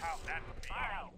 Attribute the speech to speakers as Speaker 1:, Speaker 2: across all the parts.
Speaker 1: How that would be.
Speaker 2: Wow.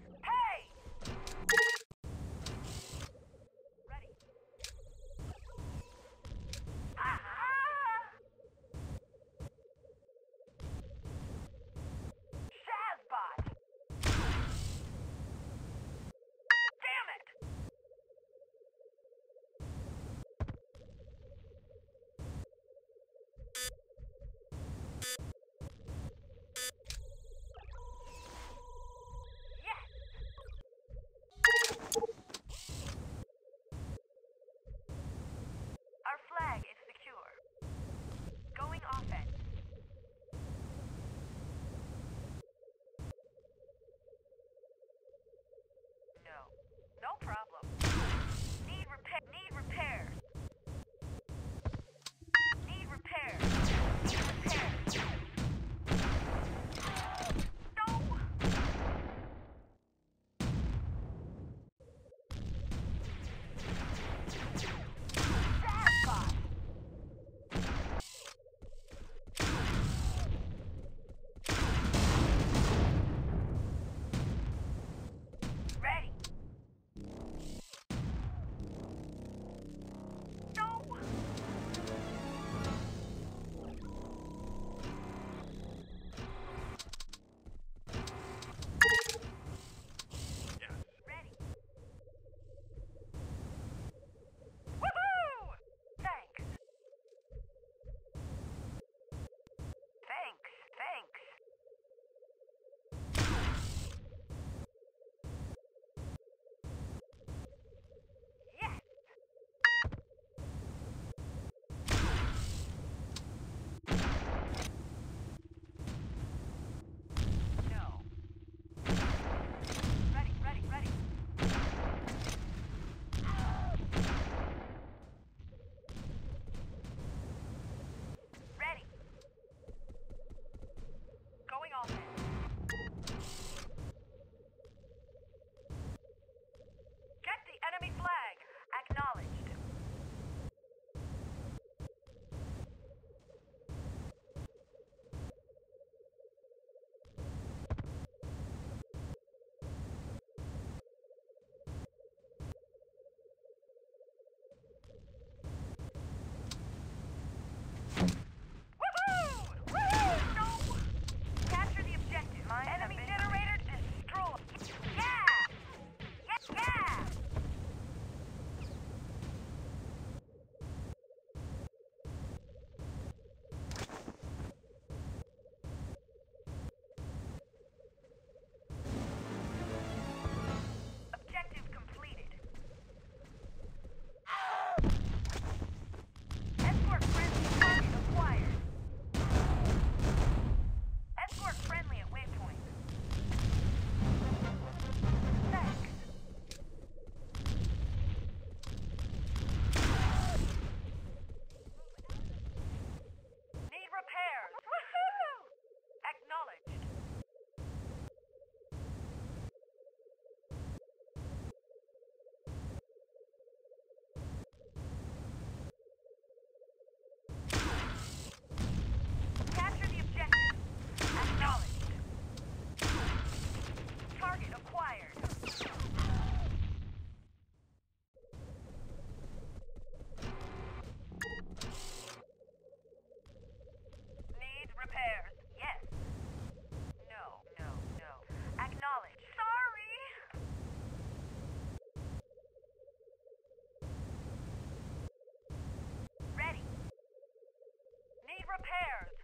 Speaker 2: repairs.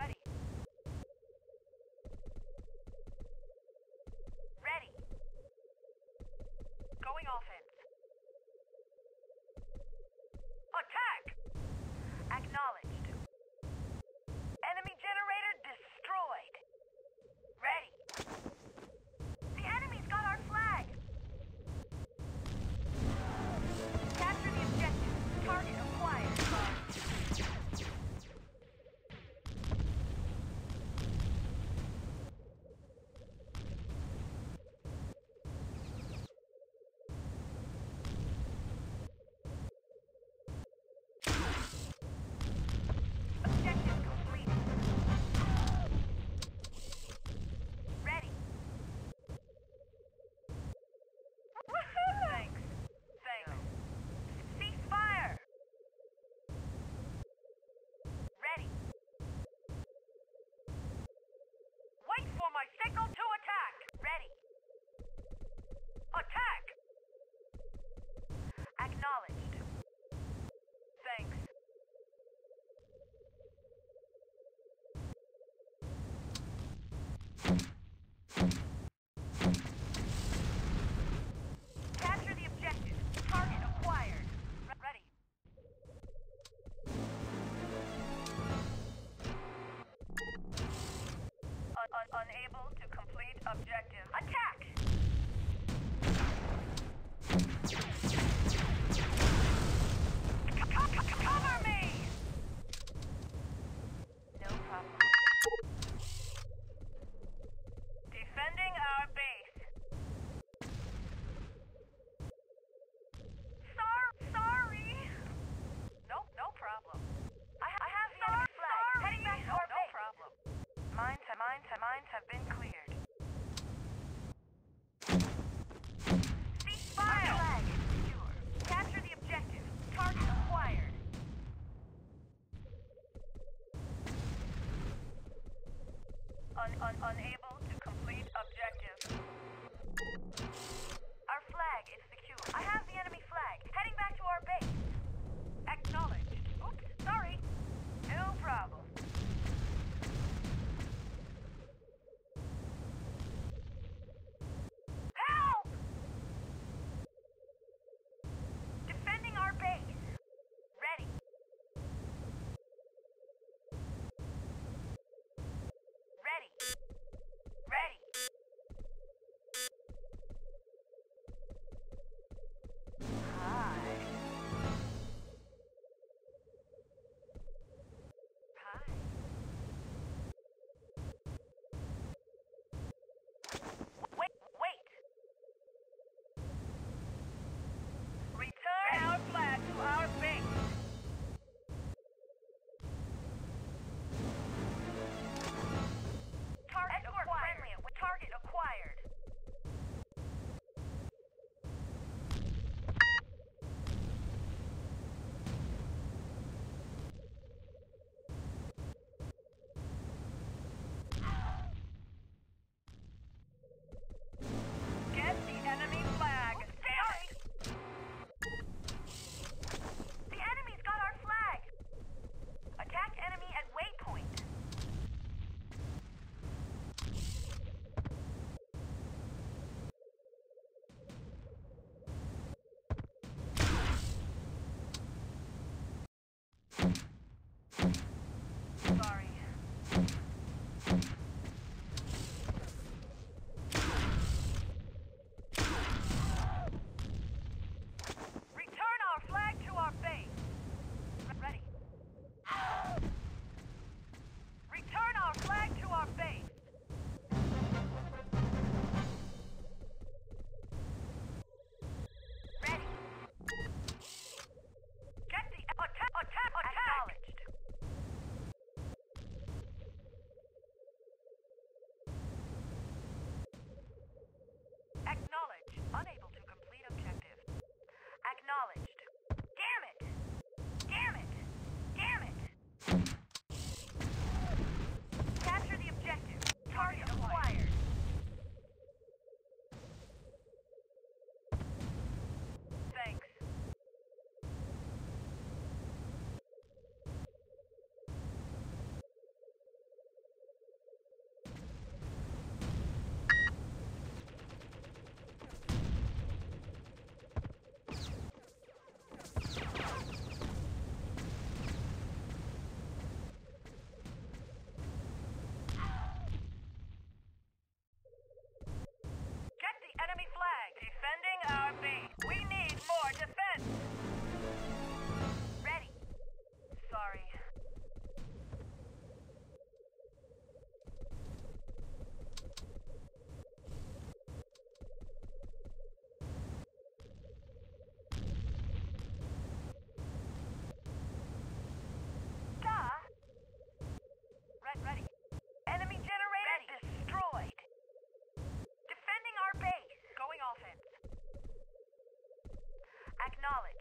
Speaker 2: Ready. Ready. Going offense. on, on Acknowledged.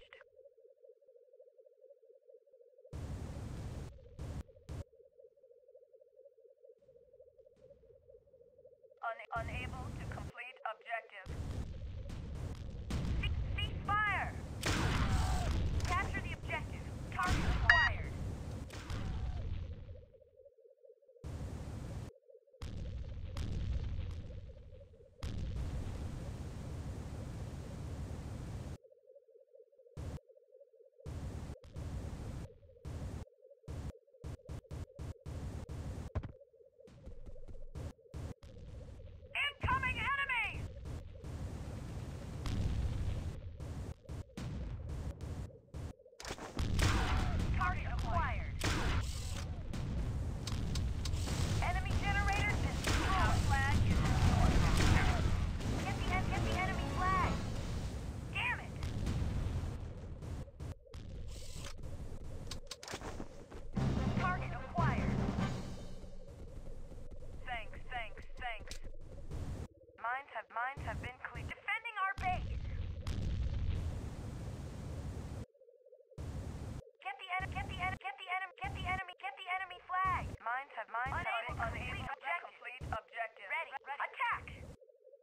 Speaker 2: Mines have mines unable, unable, unable to objective. complete objective. Ready. Ready. Attack!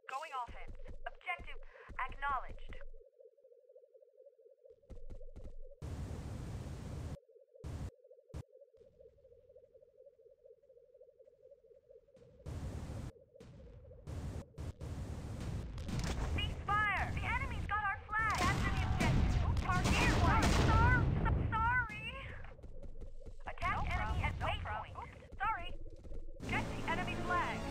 Speaker 2: Going offense. Objective acknowledged. flag.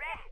Speaker 2: Rest.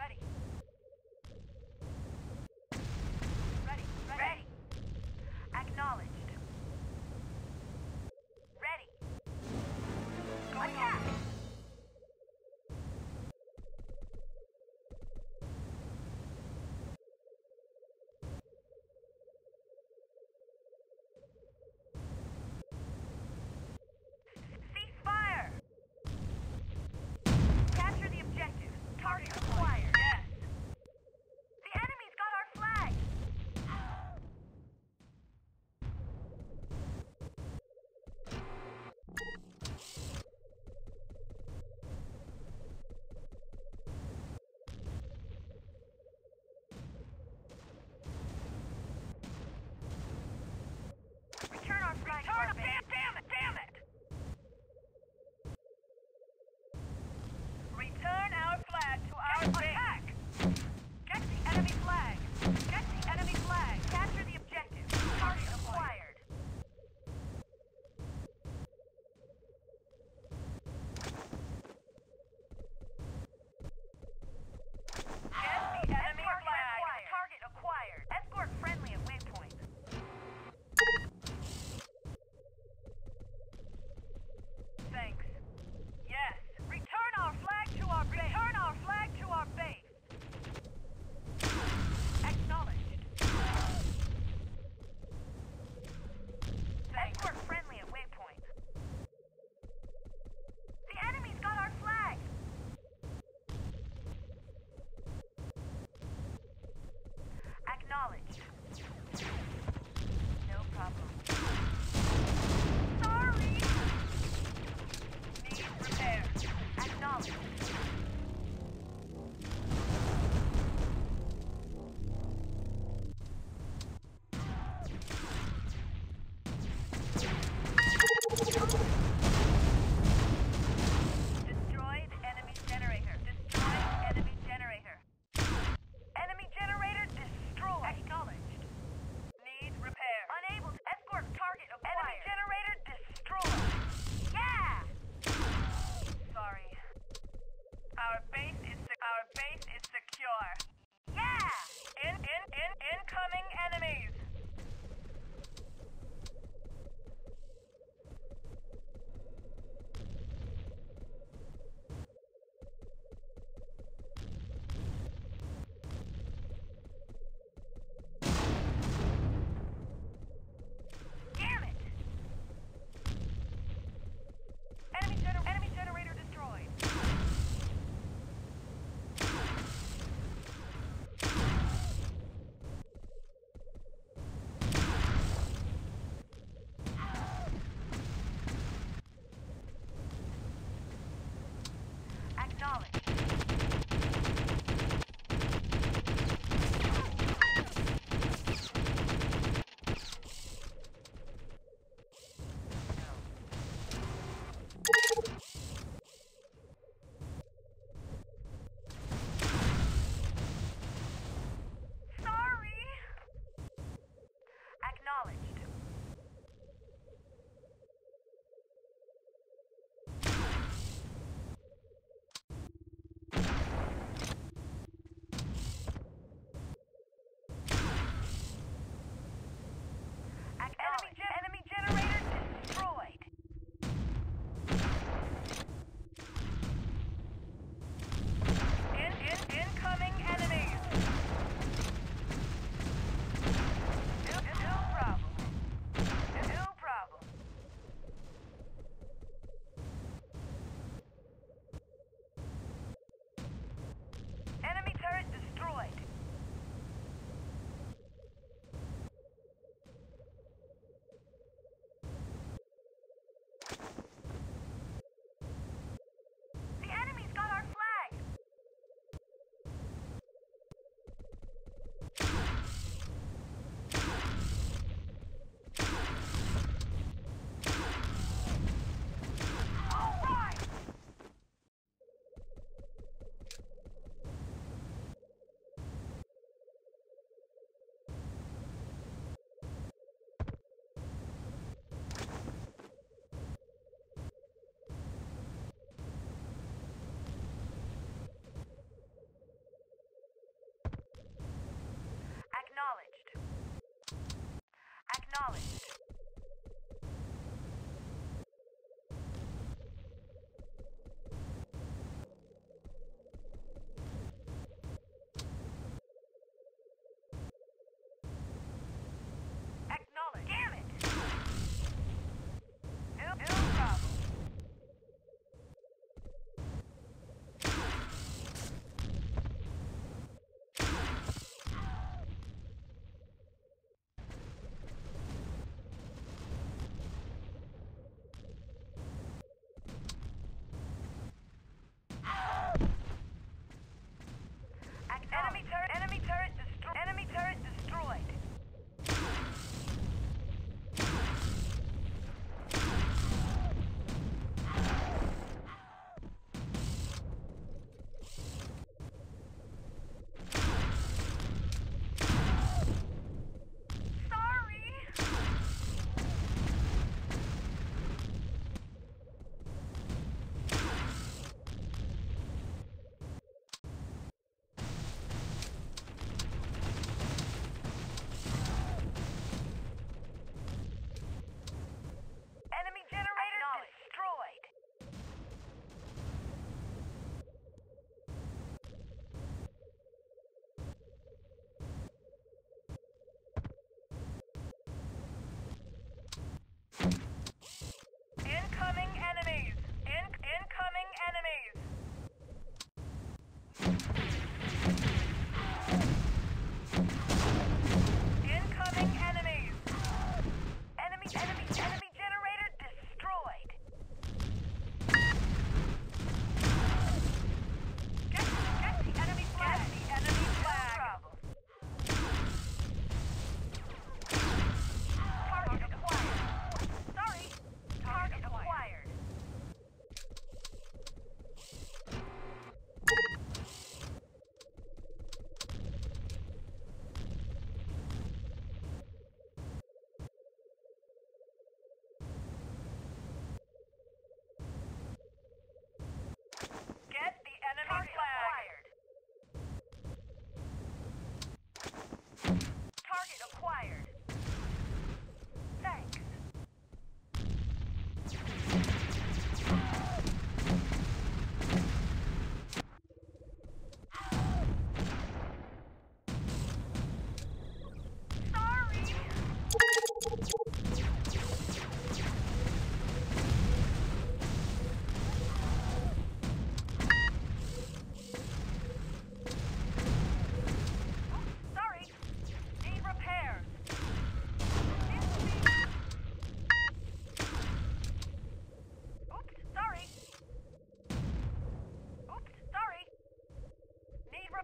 Speaker 2: Ready.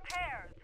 Speaker 2: Repairs.